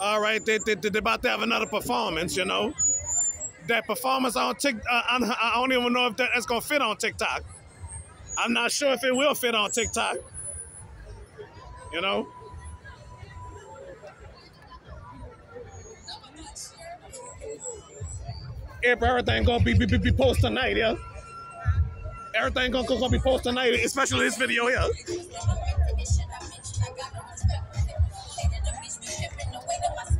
All right, they, they, they're about to have another performance, you know. That performance on TikTok, uh, I, I don't even know if that, that's going to fit on TikTok. I'm not sure if it will fit on TikTok. You know? If everything gonna be be, be, be posted tonight, yeah. Everything gonna, gonna be posted tonight, especially this video here.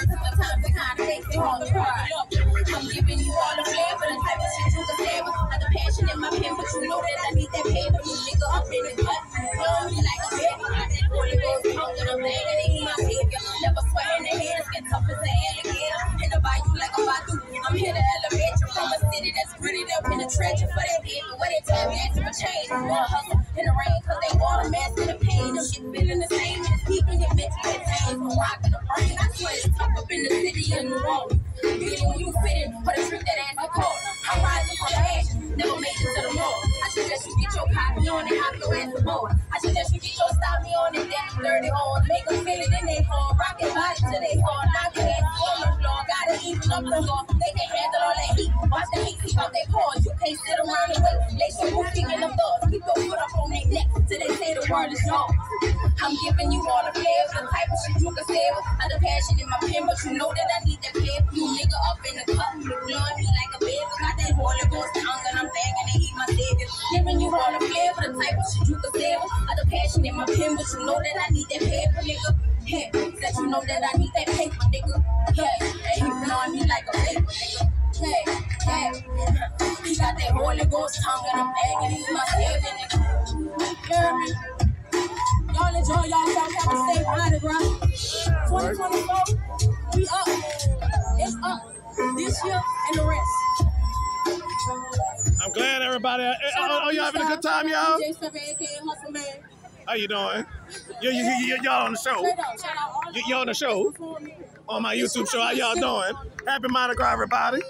Hurts sometimes, it kinda makes it hard to cry. I'm giving you all the flavor, the type of shit you can stand. Got the passion in my pen, but you know that I need that paper. You nigga up in the cut, blow me like a baby. Got that Holy Ghost tongue that I'm laying he my savior. Never sweating the hands, get tough as an alligator. In the bayou like a badu. I'm here to elevate you from a city that's gritty, they'll penetrate you for that paper. Where they tell me it's for change. Wanna hustle in the rain, cause they water mask in the pain. Them shit feeling the same, and it's keeping your mental contained. From rocking the brain, I swear up in the city and New Orleans. Beating you fit in, put a trick that ass in court. I'm rising from the ash, never make it to the mall. I suggest you get your copy on it, hop your ass aboard. I suggest you get your stop me on it, then dirty horns. Make them feel it in their home, rock your body till they fall. Knock your ass on the floor, gotta even up the floor. They can handle all that heat, watch the heat keep out their pores. You can't sit around and wait, they should move kicking them doors. Keep your foot up on their neck till they say the word is yours. I'm giving you all the flavor, the type of shit you can save. Passion in my pen, but you know that I need that. You nigga up in the cup, blowing me like a baby. Got that Holy Ghost tongue and I'm begging to eat my savior. Giving you all the flavor, the type of shit you can save. I the passion in my pen, but you know that I need that paper, nigga. Hey, that you know that I need that paper, nigga. Hey, hey, you blowing me like a baby, nigga. Hey, hey, he got that Holy Ghost tongue and I'm begging to eat my savior, nigga. Hear me? Y'all enjoy yourself. Have a safe Mardi Gras. 2024, we up. It's up this year and the rest. I'm glad everybody. eh, Oh, oh, you having a good time, y'all? DJ Hustle Man. How you doing? You, you, you, y'all on the show? Straight up, shout out all Y- y'all on the show? On my YouTube show. How y'all doing? Happy Mardi Gras, everybody.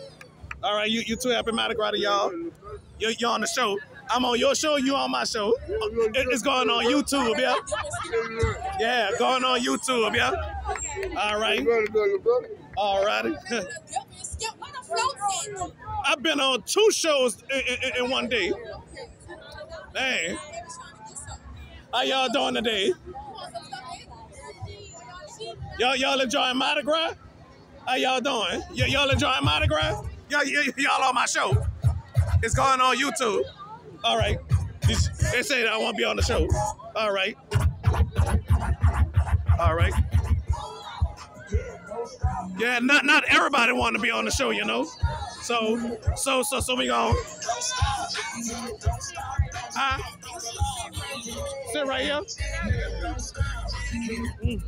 All right, you, you too. Happy Mardi Gras to y'all. You, you on the show. I'm on your show. You on my show. It- it's going on YouTube, yeah. Yeah, going on YouTube, yeah. All right. All righty. I've been on two shows in, in, in one day. Dang. How y'all doing today? Y'all, y'all enjoying Mardi Gras? How y'all doing? Y- y'all enjoying Mardi Gras? Y'all, y'all on my show. It's going on YouTube. All right. They say that I want to be on the show. All right. All right. Yeah, not not everybody want to be on the show, you know. So so so so we gonna huh? sit right here. Mm.